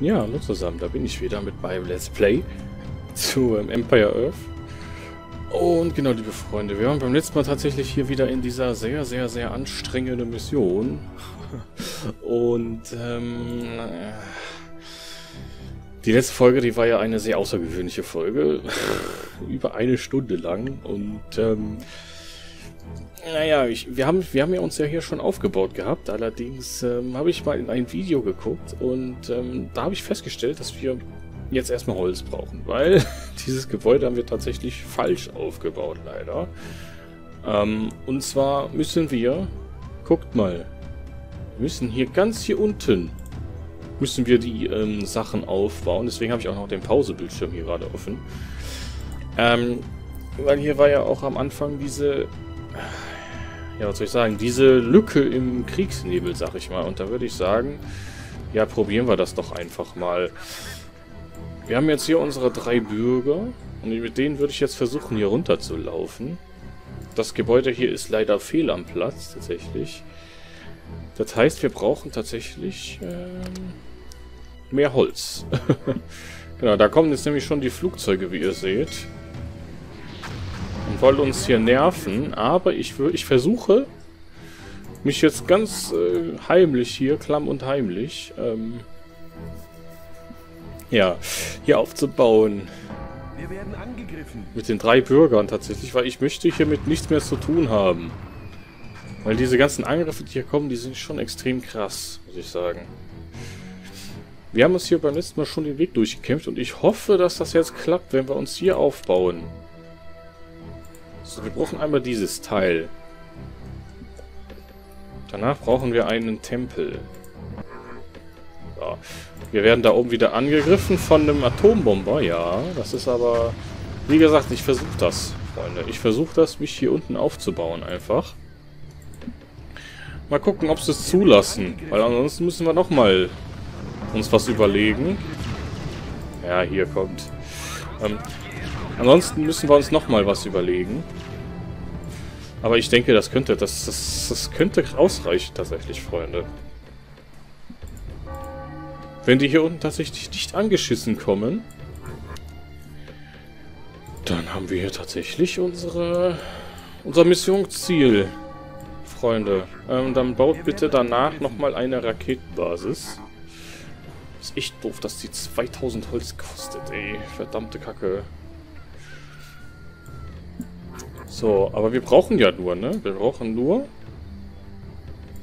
Ja, hallo zusammen, da bin ich wieder mit meinem Let's Play zu ähm, Empire Earth. Und genau, liebe Freunde, wir waren beim letzten Mal tatsächlich hier wieder in dieser sehr, sehr, sehr anstrengenden Mission. Und ähm, die letzte Folge, die war ja eine sehr außergewöhnliche Folge. Über eine Stunde lang. Und ähm, naja, ich, wir, haben, wir haben ja uns ja hier schon aufgebaut gehabt. Allerdings ähm, habe ich mal in ein Video geguckt und ähm, da habe ich festgestellt, dass wir jetzt erstmal Holz brauchen, weil dieses Gebäude haben wir tatsächlich falsch aufgebaut, leider. Ähm, und zwar müssen wir, guckt mal, müssen hier ganz hier unten, müssen wir die ähm, Sachen aufbauen. Deswegen habe ich auch noch den Pausebildschirm hier gerade offen. Ähm, weil hier war ja auch am Anfang diese ja, was soll ich sagen, diese Lücke im Kriegsnebel, sag ich mal. Und da würde ich sagen, ja, probieren wir das doch einfach mal. Wir haben jetzt hier unsere drei Bürger und mit denen würde ich jetzt versuchen, hier runter zu laufen. Das Gebäude hier ist leider fehl am Platz, tatsächlich. Das heißt, wir brauchen tatsächlich ähm, mehr Holz. genau, da kommen jetzt nämlich schon die Flugzeuge, wie ihr seht und wollte uns hier nerven, aber ich, ich versuche mich jetzt ganz äh, heimlich hier, klamm und heimlich, ähm, ja, hier aufzubauen. Wir werden angegriffen. Mit den drei Bürgern tatsächlich, weil ich möchte hiermit nichts mehr zu tun haben. Weil diese ganzen Angriffe, die hier kommen, die sind schon extrem krass, muss ich sagen. Wir haben uns hier beim letzten Mal schon den Weg durchgekämpft und ich hoffe, dass das jetzt klappt, wenn wir uns hier aufbauen. So, wir brauchen einmal dieses Teil. Danach brauchen wir einen Tempel. So. Wir werden da oben wieder angegriffen von einem Atombomber. Ja, das ist aber... Wie gesagt, ich versuche das, Freunde. Ich versuche das, mich hier unten aufzubauen einfach. Mal gucken, ob sie es zulassen. Weil ansonsten müssen wir nochmal uns was überlegen. Ja, hier kommt. Ähm, Ansonsten müssen wir uns nochmal was überlegen. Aber ich denke, das könnte, das, das, das könnte ausreichen tatsächlich, Freunde. Wenn die hier unten tatsächlich nicht angeschissen kommen, dann haben wir hier tatsächlich unsere, unser Missionsziel, Freunde. Ähm, dann baut bitte danach nochmal eine Raketenbasis. Ist echt doof, dass die 2000 Holz kostet, ey. Verdammte Kacke. So, aber wir brauchen ja nur, ne? Wir brauchen nur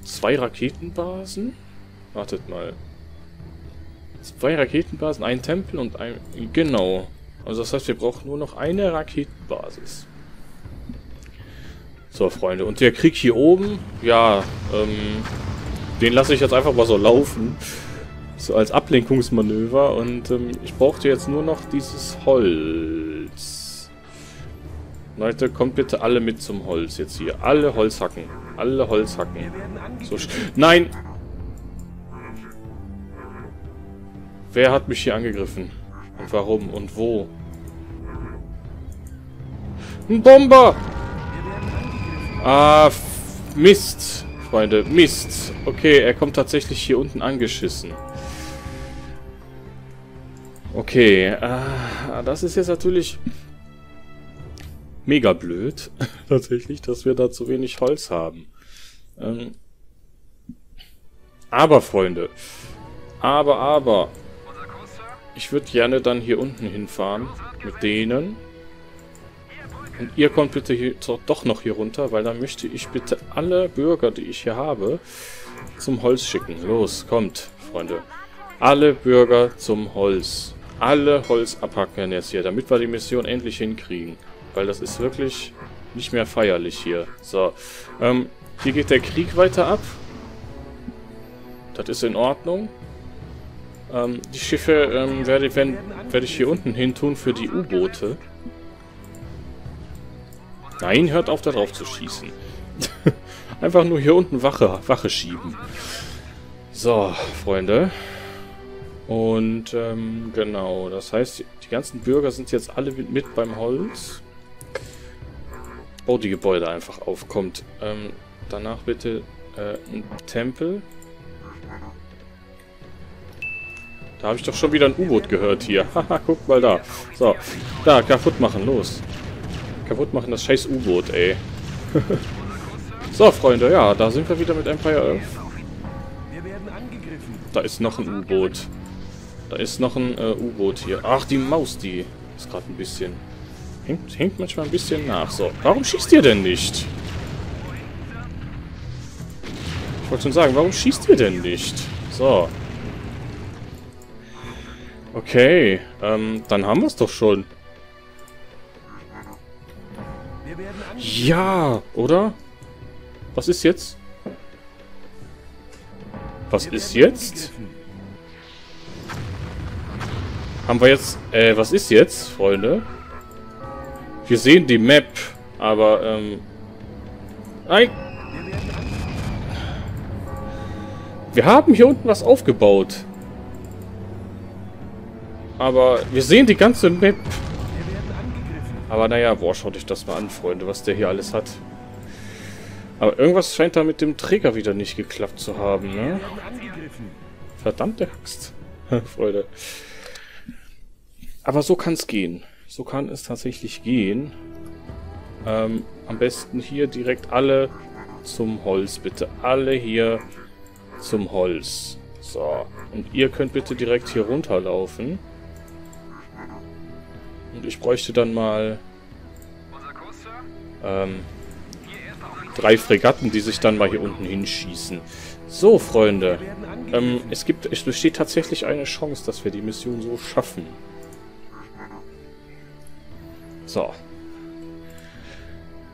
zwei Raketenbasen. Wartet mal. Zwei Raketenbasen, ein Tempel und ein... Genau. Also das heißt, wir brauchen nur noch eine Raketenbasis. So, Freunde. Und der Krieg hier oben, ja, ähm, den lasse ich jetzt einfach mal so laufen. So als Ablenkungsmanöver. Und ähm, ich brauchte jetzt nur noch dieses Holz. Leute, kommt bitte alle mit zum Holz jetzt hier. Alle Holzhacken. Alle Holzhacken. So Nein! Wer hat mich hier angegriffen? Und warum? Und wo? Ein Bomber! Ah, Mist, Freunde. Mist. Okay, er kommt tatsächlich hier unten angeschissen. Okay, ah, das ist jetzt natürlich mega blöd, tatsächlich, dass wir da zu wenig Holz haben. Ähm, aber, Freunde, aber, aber, ich würde gerne dann hier unten hinfahren mit denen. Und ihr kommt bitte hier, doch noch hier runter, weil dann möchte ich bitte alle Bürger, die ich hier habe, zum Holz schicken. Los, kommt, Freunde. Alle Bürger zum Holz. Alle Holz abhacken jetzt hier, damit wir die Mission endlich hinkriegen. Weil das ist wirklich nicht mehr feierlich hier. So, ähm, hier geht der Krieg weiter ab. Das ist in Ordnung. Ähm, die Schiffe ähm, werde, wenn, werde ich hier unten hin tun für die U-Boote. Nein, hört auf, da drauf zu schießen. Einfach nur hier unten Wache, Wache schieben. So, Freunde. Und, ähm, genau. Das heißt, die ganzen Bürger sind jetzt alle mit beim Holz. Bau die Gebäude einfach auf. Kommt. Ähm, danach bitte äh, ein Tempel. Da habe ich doch schon wieder ein U-Boot gehört hier. Haha, guck mal da. So, da, kaputt machen, los. Kaputt machen das scheiß U-Boot, ey. so, Freunde, ja, da sind wir wieder mit Empire Earth. Da ist noch ein U-Boot. Da ist noch ein äh, U-Boot hier. Ach, die Maus, die ist gerade ein bisschen... Hängt, hängt manchmal ein bisschen nach. So, warum schießt ihr denn nicht? Ich wollte schon sagen, warum schießt ihr denn nicht? So. Okay, ähm, dann haben wir es doch schon. Ja, oder? Was ist jetzt? Was ist jetzt? Haben wir jetzt... Äh, was ist jetzt, Freunde? Wir sehen die Map, aber, ähm... Nein! Wir haben hier unten was aufgebaut. Aber wir sehen die ganze Map. Aber naja, boah, schaut euch das mal an, Freunde, was der hier alles hat. Aber irgendwas scheint da mit dem Träger wieder nicht geklappt zu haben, ne? Verdammte Axt. Freunde. Aber so kann es gehen. So kann es tatsächlich gehen. Ähm, am besten hier direkt alle zum Holz, bitte. Alle hier zum Holz. So. Und ihr könnt bitte direkt hier runterlaufen. Und ich bräuchte dann mal ähm, drei Fregatten, die sich dann mal hier unten hinschießen. So, Freunde. Ähm, es gibt, es besteht tatsächlich eine Chance, dass wir die Mission so schaffen. So.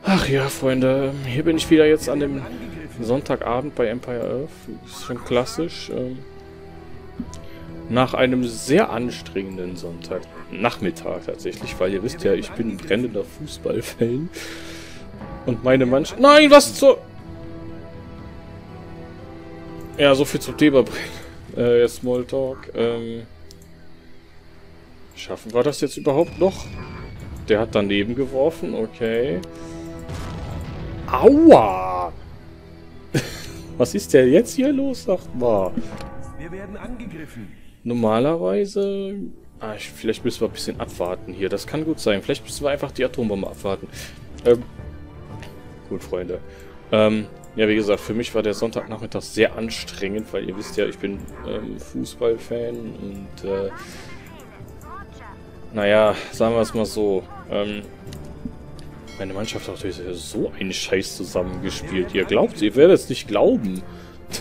Ach ja, Freunde. Hier bin ich wieder jetzt an dem Sonntagabend bei Empire Earth. Ist schon klassisch. Ähm, nach einem sehr anstrengenden Sonntagnachmittag tatsächlich, weil ihr wisst ja, ich bin brennender Fußballfan. Und meine Mannschaft... Nein, was zur... Ja, so viel zum Thema äh, Smalltalk. Ähm, schaffen wir das jetzt überhaupt noch? Der hat daneben geworfen, okay. Aua! Was ist denn jetzt hier los, sagt mal? Wir werden angegriffen. Normalerweise... Ah, ich, vielleicht müssen wir ein bisschen abwarten hier. Das kann gut sein. Vielleicht müssen wir einfach die Atombombe abwarten. Ähm, gut, Freunde. Ähm, ja, wie gesagt, für mich war der Sonntagnachmittag sehr anstrengend, weil ihr wisst ja, ich bin ähm, Fußballfan und äh, naja, sagen wir es mal so. Ähm, meine Mannschaft hat natürlich so einen Scheiß zusammengespielt. Ihr glaubt, ihr werdet es nicht glauben.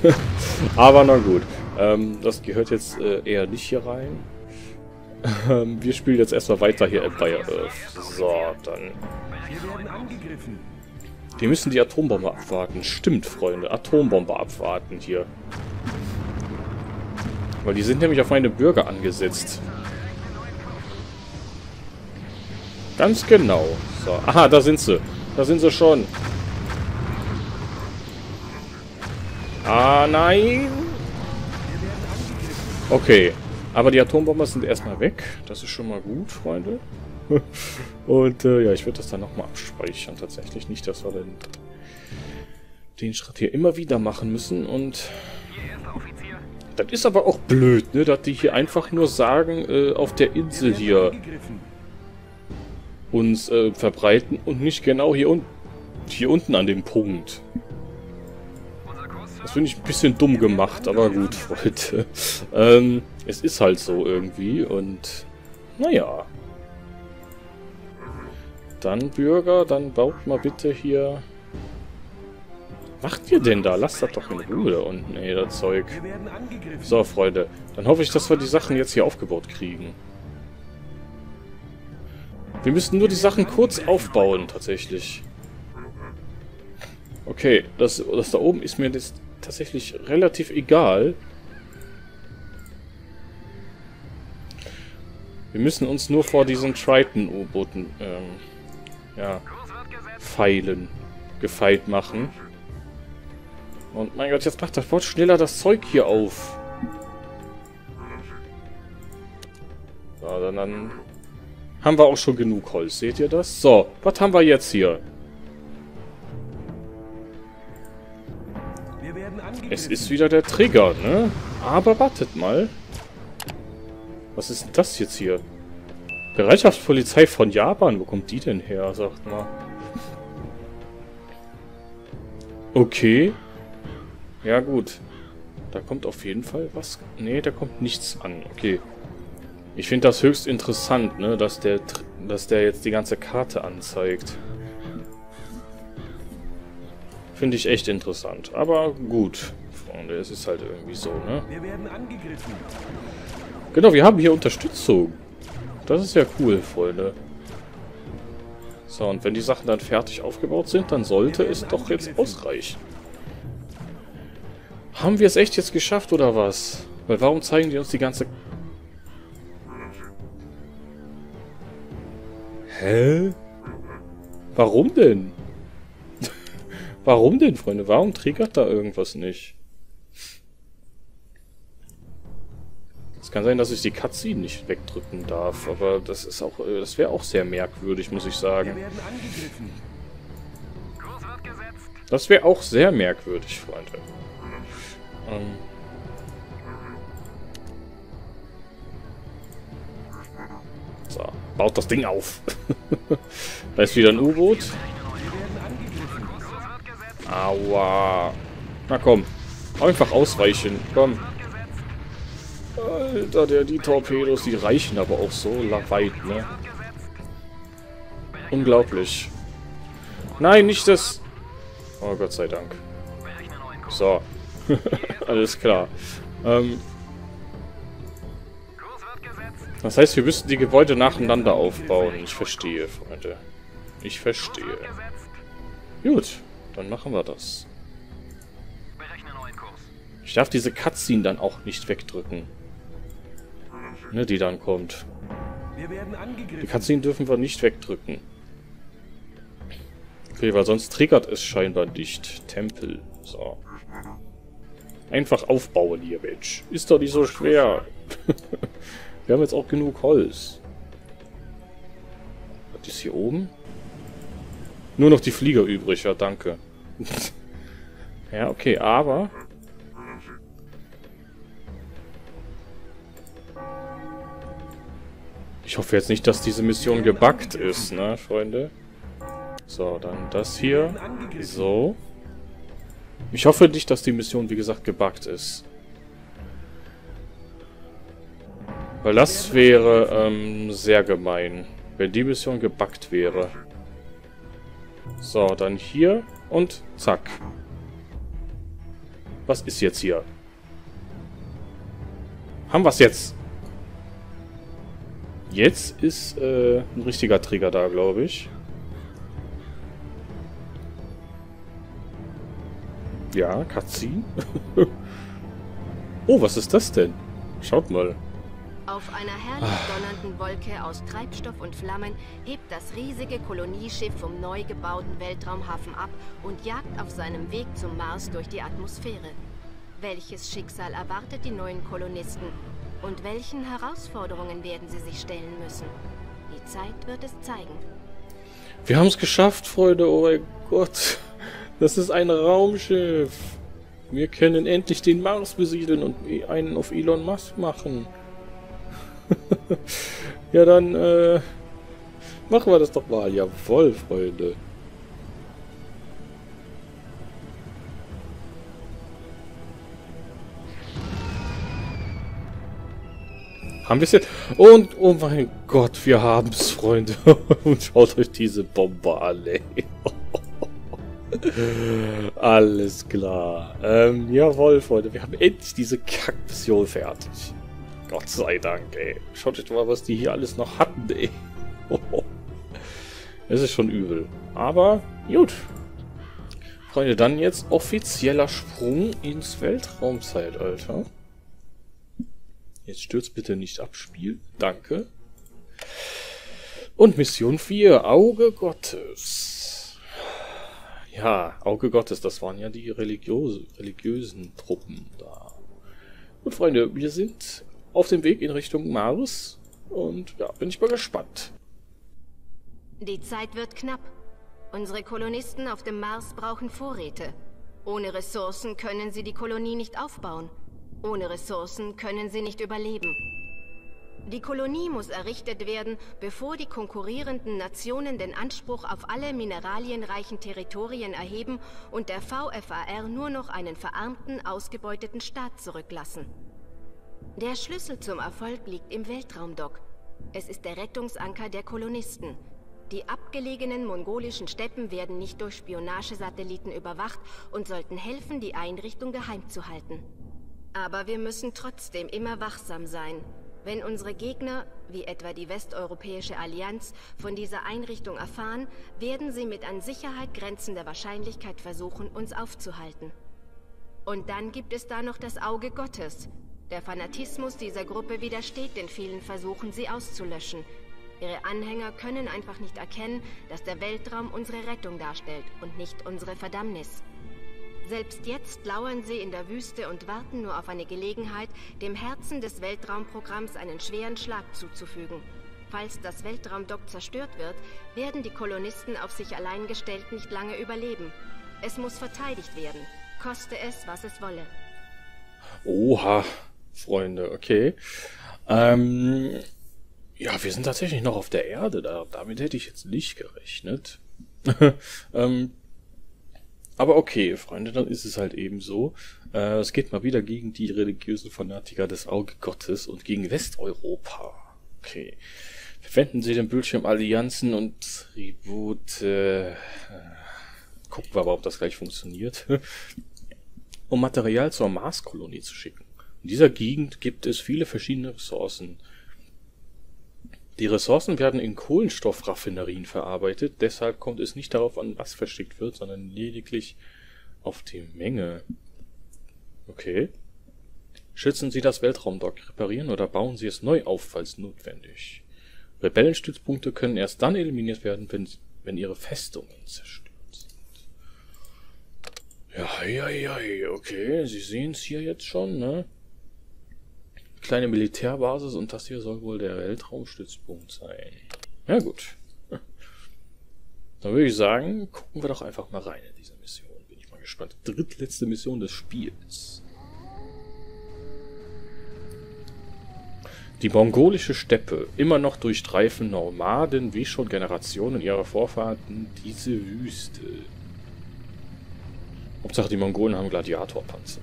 Aber na gut. Ähm, das gehört jetzt äh, eher nicht hier rein. Ähm, wir spielen jetzt erstmal weiter hier Empire Earth. So, dann... Wir müssen die Atombombe abwarten. Stimmt, Freunde. Atombombe abwarten hier. Weil die sind nämlich auf meine Bürger angesetzt. Ganz genau. So. Aha, da sind sie. Da sind sie schon. Ah, nein. Okay. Aber die Atombomber sind erstmal weg. Das ist schon mal gut, Freunde. Und äh, ja, ich würde das dann nochmal abspeichern. Tatsächlich nicht, dass wir den, den Schritt hier immer wieder machen müssen. Und das ist aber auch blöd, ne? Dass die hier einfach nur sagen, äh, auf der Insel hier uns äh, verbreiten und nicht genau hier, un hier unten an dem Punkt. Das finde ich ein bisschen dumm gemacht, aber gut, Freunde. ähm, es ist halt so irgendwie und naja. Dann Bürger, dann baut mal bitte hier... Macht ihr denn da? Lasst das doch in Ruhe da unten, ey, das Zeug. So, Freunde. Dann hoffe ich, dass wir die Sachen jetzt hier aufgebaut kriegen. Wir müssen nur die Sachen kurz aufbauen, tatsächlich. Okay, das, das da oben ist mir jetzt tatsächlich relativ egal. Wir müssen uns nur vor diesen Triton-U-Booten, ähm, ja, feilen, gefeit machen. Und mein Gott, jetzt macht das Boot schneller das Zeug hier auf. So, dann, dann haben wir auch schon genug Holz. Seht ihr das? So, was haben wir jetzt hier? Es ist wieder der Trigger, ne? Aber wartet mal. Was ist denn das jetzt hier? Bereitschaftspolizei von Japan. Wo kommt die denn her, sagt mal. Okay. Ja, gut. Da kommt auf jeden Fall was... Nee, da kommt nichts an. Okay. Ich finde das höchst interessant, ne, dass der, dass der jetzt die ganze Karte anzeigt. Finde ich echt interessant. Aber gut, Freunde, es ist halt irgendwie so, ne? Wir werden angegriffen. Genau, wir haben hier Unterstützung. Das ist ja cool, Freunde. So, und wenn die Sachen dann fertig aufgebaut sind, dann sollte es doch jetzt ausreichen. Haben wir es echt jetzt geschafft, oder was? Weil warum zeigen die uns die ganze Hä? Warum denn? Warum denn, Freunde? Warum triggert da irgendwas nicht? Es kann sein, dass ich die Cutscene nicht wegdrücken darf, aber das ist auch, äh, das wäre auch sehr merkwürdig, muss ich sagen. Das wäre auch sehr merkwürdig, Freunde. Ähm, baut das Ding auf. da ist wieder ein U-Boot. Aua. Na komm. Einfach ausweichen. Komm. Alter, der, die Torpedos, die reichen aber auch so weit, ne? Unglaublich. Nein, nicht das... Oh, Gott sei Dank. So. Alles klar. Ähm, das heißt, wir müssten die Gebäude nacheinander aufbauen. Ich verstehe, Freunde. Ich verstehe. Gut, dann machen wir das. Ich darf diese Cutscene dann auch nicht wegdrücken. Ne, die dann kommt. Die Cutscene dürfen wir nicht wegdrücken. Okay, weil sonst triggert es scheinbar nicht. Tempel. So. Einfach aufbauen hier, Mensch. Ist doch nicht so schwer. Wir haben jetzt auch genug Holz. Was ist hier oben? Nur noch die Flieger übrig, ja, danke. ja, okay, aber... Ich hoffe jetzt nicht, dass diese Mission gebuggt ist, ne, Freunde? So, dann das hier. So. Ich hoffe nicht, dass die Mission, wie gesagt, gebuggt ist. Weil das wäre ähm, sehr gemein, wenn die Mission gebackt wäre. So, dann hier und zack. Was ist jetzt hier? Haben wir es jetzt? Jetzt ist äh, ein richtiger Trigger da, glaube ich. Ja, Cutscene. oh, was ist das denn? Schaut mal. Auf einer herrlich donnernden Wolke aus Treibstoff und Flammen hebt das riesige Kolonieschiff vom neu gebauten Weltraumhafen ab und jagt auf seinem Weg zum Mars durch die Atmosphäre. Welches Schicksal erwartet die neuen Kolonisten? Und welchen Herausforderungen werden sie sich stellen müssen? Die Zeit wird es zeigen. Wir haben es geschafft, Freunde. Oh mein Gott. Das ist ein Raumschiff. Wir können endlich den Mars besiedeln und einen auf Elon Musk machen. ja, dann äh, machen wir das doch mal. Jawohl, Freunde. Haben wir es jetzt? Und, oh mein Gott, wir haben es, Freunde. Und schaut euch diese Bombe an, ey. Alles klar. Ähm, jawohl, Freunde, wir haben endlich diese Kackmission fertig. Gott sei Dank, ey. Schaut euch mal, was die hier alles noch hatten, ey. Es ist schon übel. Aber, gut. Freunde, dann jetzt offizieller Sprung ins Weltraumzeitalter. Jetzt stürzt bitte nicht ab, Spiel. Danke. Und Mission 4, Auge Gottes. Ja, Auge Gottes, das waren ja die religiöse, religiösen Truppen da. Gut, Freunde, wir sind auf dem Weg in Richtung Mars. Und ja, bin ich mal gespannt. Die Zeit wird knapp. Unsere Kolonisten auf dem Mars brauchen Vorräte. Ohne Ressourcen können sie die Kolonie nicht aufbauen. Ohne Ressourcen können sie nicht überleben. Die Kolonie muss errichtet werden, bevor die konkurrierenden Nationen den Anspruch auf alle mineralienreichen Territorien erheben und der VFAR nur noch einen verarmten, ausgebeuteten Staat zurücklassen. Der Schlüssel zum Erfolg liegt im Weltraumdock. Es ist der Rettungsanker der Kolonisten. Die abgelegenen mongolischen Steppen werden nicht durch Spionagesatelliten überwacht und sollten helfen, die Einrichtung geheim zu halten. Aber wir müssen trotzdem immer wachsam sein. Wenn unsere Gegner, wie etwa die Westeuropäische Allianz, von dieser Einrichtung erfahren, werden sie mit an Sicherheit grenzender Wahrscheinlichkeit versuchen, uns aufzuhalten. Und dann gibt es da noch das Auge Gottes. Der Fanatismus dieser Gruppe widersteht den vielen Versuchen, sie auszulöschen. Ihre Anhänger können einfach nicht erkennen, dass der Weltraum unsere Rettung darstellt und nicht unsere Verdammnis. Selbst jetzt lauern sie in der Wüste und warten nur auf eine Gelegenheit, dem Herzen des Weltraumprogramms einen schweren Schlag zuzufügen. Falls das Weltraumdock zerstört wird, werden die Kolonisten auf sich allein gestellt nicht lange überleben. Es muss verteidigt werden, koste es, was es wolle. Oha, Freunde, okay. Ähm, ja, wir sind tatsächlich noch auf der Erde. Da, damit hätte ich jetzt nicht gerechnet. ähm, aber okay, Freunde, dann ist es halt eben so. Äh, es geht mal wieder gegen die religiösen Fanatiker des Auge Gottes und gegen Westeuropa. Okay. Verwenden Sie den Bildschirm Allianzen und Reboot. Äh, gucken wir aber, ob das gleich funktioniert. um Material zur Marskolonie zu schicken. In dieser Gegend gibt es viele verschiedene Ressourcen. Die Ressourcen werden in Kohlenstoffraffinerien verarbeitet, deshalb kommt es nicht darauf an, was verschickt wird, sondern lediglich auf die Menge. Okay. Schützen Sie das Weltraumdock, reparieren oder bauen Sie es neu auf, falls notwendig. Rebellenstützpunkte können erst dann eliminiert werden, wenn, wenn ihre Festungen zerstört sind. Ja, ja, ja, okay, Sie sehen es hier jetzt schon, ne? Kleine Militärbasis und das hier soll wohl der Weltraumstützpunkt sein. Ja gut. Dann würde ich sagen, gucken wir doch einfach mal rein in diese Mission. Bin ich mal gespannt. Drittletzte Mission des Spiels. Die mongolische Steppe, immer noch durchstreifen Nomaden wie schon Generationen ihrer Vorfahren diese Wüste. Hauptsache die Mongolen haben Gladiatorpanzer.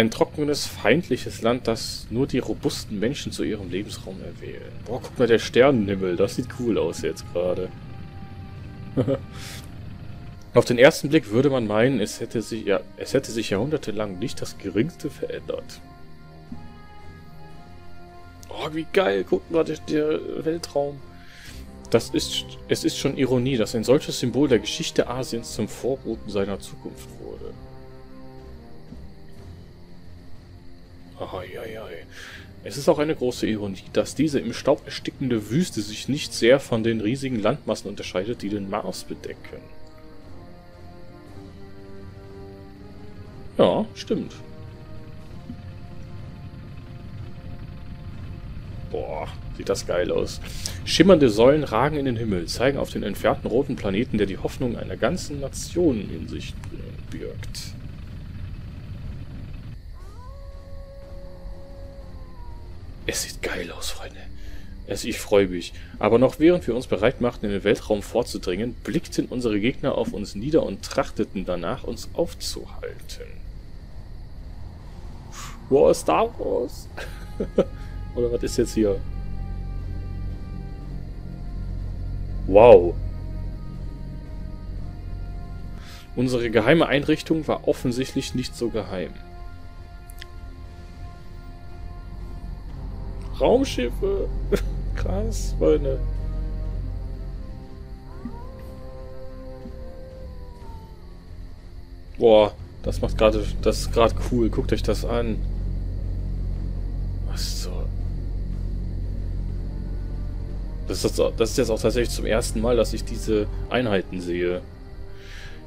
Ein trockenes, feindliches Land, das nur die robusten Menschen zu ihrem Lebensraum erwählen. Boah, guck mal, der Sternenhimmel, das sieht cool aus jetzt gerade. Auf den ersten Blick würde man meinen, es hätte sich, ja, es hätte sich jahrhundertelang nicht das geringste verändert. Oh, wie geil, guck mal, der, der Weltraum. Das ist, es ist schon Ironie, dass ein solches Symbol der Geschichte Asiens zum Vorboten seiner Zukunft wurde. Eieiei. Es ist auch eine große Ironie, dass diese im Staub erstickende Wüste sich nicht sehr von den riesigen Landmassen unterscheidet, die den Mars bedecken. Ja, stimmt. Boah, sieht das geil aus. Schimmernde Säulen ragen in den Himmel, zeigen auf den entfernten roten Planeten, der die Hoffnung einer ganzen Nation in sich birgt. Es sieht geil aus, Freunde. Also ich freue mich. Aber noch während wir uns bereit machten, in den Weltraum vorzudringen, blickten unsere Gegner auf uns nieder und trachteten danach, uns aufzuhalten. Wow, Star Wars! Oder was ist jetzt hier? Wow. Unsere geheime Einrichtung war offensichtlich nicht so geheim. Raumschiffe. Krass, Freunde. Boah, das macht gerade, das ist gerade cool. Guckt euch das an. Was so? Das ist, das ist jetzt auch tatsächlich zum ersten Mal, dass ich diese Einheiten sehe.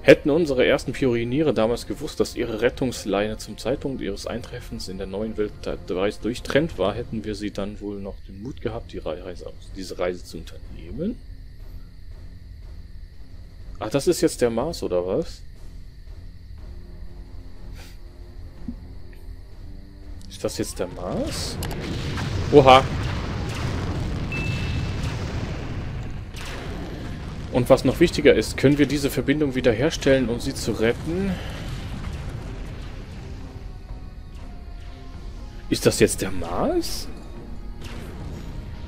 Hätten unsere ersten Pioniere damals gewusst, dass ihre Rettungsleine zum Zeitpunkt ihres Eintreffens in der neuen Welt bereits durchtrennt war, hätten wir sie dann wohl noch den Mut gehabt, die Reise, diese Reise zu unternehmen? Ach, das ist jetzt der Mars, oder was? Ist das jetzt der Mars? Oha. Und was noch wichtiger ist, können wir diese Verbindung wiederherstellen, um sie zu retten? Ist das jetzt der Mars?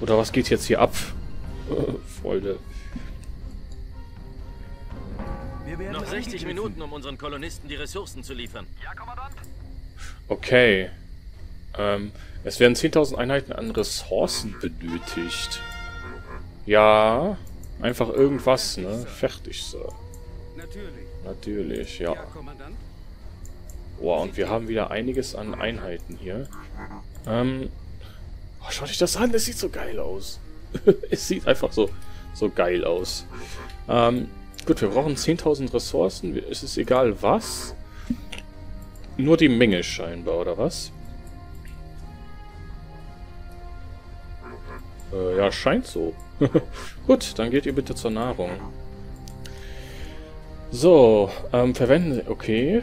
Oder was geht jetzt hier ab? Freunde. Noch 60 Minuten, um unseren Kolonisten die Ressourcen zu liefern. Ja, Kommandant. Okay. Ähm, es werden 10.000 Einheiten an Ressourcen benötigt. Ja, einfach irgendwas, ne? Fertig, Sir. Natürlich. Natürlich, ja. Boah, und wir haben wieder einiges an Einheiten hier. Ähm, oh, schau dich das an, es sieht so geil aus. es sieht einfach so, so geil aus. Ähm, gut, wir brauchen 10.000 Ressourcen. Es ist egal was. Nur die Menge scheinbar, oder was? Äh, ja, scheint so. Gut, dann geht ihr bitte zur Nahrung. So, ähm, verwenden Sie... Okay.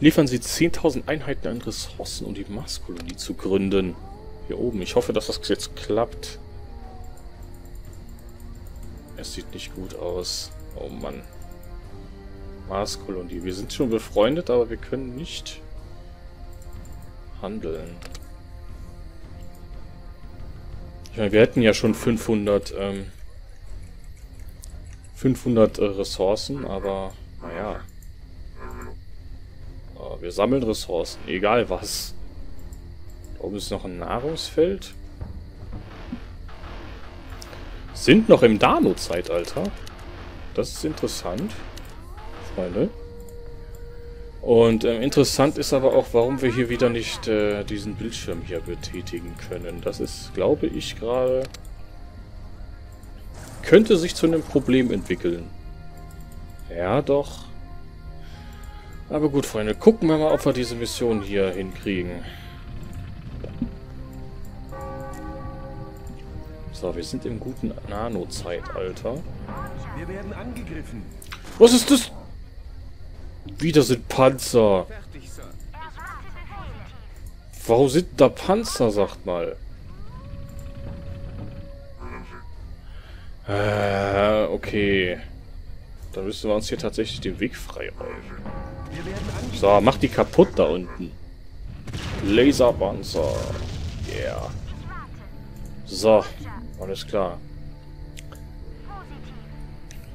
Liefern Sie 10.000 Einheiten an Ressourcen, um die Marskolonie zu gründen. Hier oben. Ich hoffe, dass das jetzt klappt. Es sieht nicht gut aus. Oh Mann. Marskolonie. Wir sind schon befreundet, aber wir können nicht handeln. Ich meine, wir hätten ja schon 500, ähm, 500 äh, Ressourcen, aber naja. Äh, wir sammeln Ressourcen, egal was. Da oben ist noch ein Nahrungsfeld. Sind noch im Dano-Zeitalter. Das ist interessant. Freunde. Und ähm, interessant ist aber auch, warum wir hier wieder nicht äh, diesen Bildschirm hier betätigen können. Das ist, glaube ich, gerade... Könnte sich zu einem Problem entwickeln. Ja, doch. Aber gut, Freunde, gucken wir mal, ob wir diese Mission hier hinkriegen. So, wir sind im guten Nano-Zeitalter. Wir werden angegriffen. Was ist das? Wieder sind Panzer. Warum sind da Panzer, sagt mal? Äh, okay. Dann müssen wir uns hier tatsächlich den Weg freiräumen. So, mach die kaputt da unten. Laserpanzer. Yeah. So, alles klar.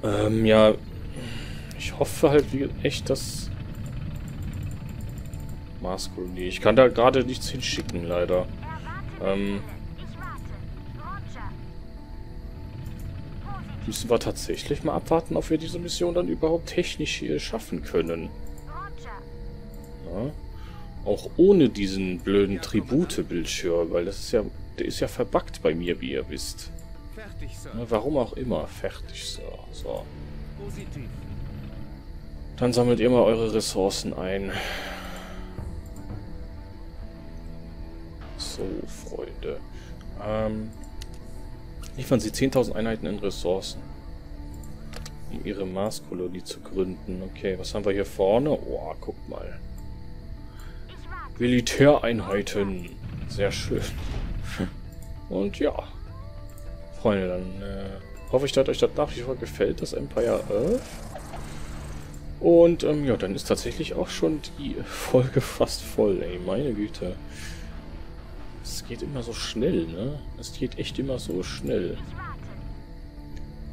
Ähm, ja, ich hoffe halt wie echt, dass... Marskolonie. Ich kann da gerade nichts hinschicken, leider. Ähm... Müssen wir tatsächlich mal abwarten, ob wir diese Mission dann überhaupt technisch hier schaffen können. Ja. Auch ohne diesen blöden Tribute-Bildschirm, weil das ist ja, der ist ja verbuggt bei mir, wie ihr wisst. Ja, warum auch immer, fertig, so. so. Positiv. Dann sammelt ihr mal eure Ressourcen ein. So, Freunde. Ähm, liefern Sie 10.000 Einheiten in Ressourcen. Um Ihre Marskolonie zu gründen. Okay, was haben wir hier vorne? Oh, guckt mal. Militäreinheiten. Sehr schön. Und ja. Freunde, dann äh, hoffe ich, dass euch das nach wie vor gefällt, das Empire Earth. Und ähm, ja, dann ist tatsächlich auch schon die Folge fast voll, ey. Meine Güte. Es geht immer so schnell, ne? Es geht echt immer so schnell.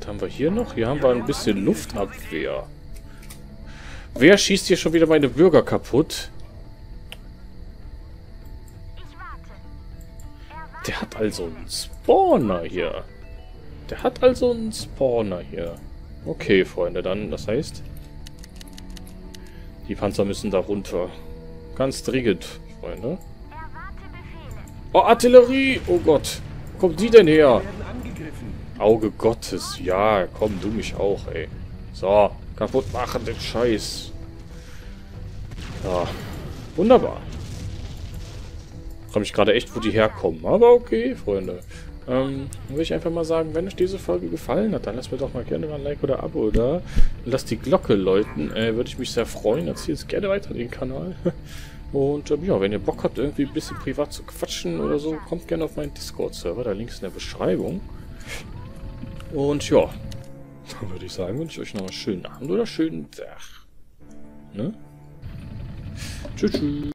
Was haben wir hier noch? Hier haben wir ein bisschen Luftabwehr. Wer schießt hier schon wieder meine Bürger kaputt? Der hat also einen Spawner hier. Der hat also einen Spawner hier. Okay, Freunde, dann, das heißt... Die Panzer müssen da runter. Ganz dringend, Freunde. Oh, Artillerie! Oh Gott. Wo kommt die denn her? Auge Gottes. Ja, komm, du mich auch, ey. So, kaputt machen den Scheiß. Ja, wunderbar. Mich gerade echt, wo die herkommen. Aber okay, Freunde. Ähm, dann würde ich einfach mal sagen, wenn euch diese Folge gefallen hat, dann lasst mir doch mal gerne mal ein Like oder Abo da. Lasst die Glocke läuten. Äh, würde ich mich sehr freuen. Erzählt gerne weiter den Kanal. Und ähm, ja, wenn ihr Bock habt, irgendwie ein bisschen privat zu quatschen oder so, kommt gerne auf meinen Discord-Server, der Link ist in der Beschreibung. Und ja, dann würde ich sagen, wünsche ich euch noch einen schönen Abend oder schönen Tag. Ne? Tschüss. tschüss.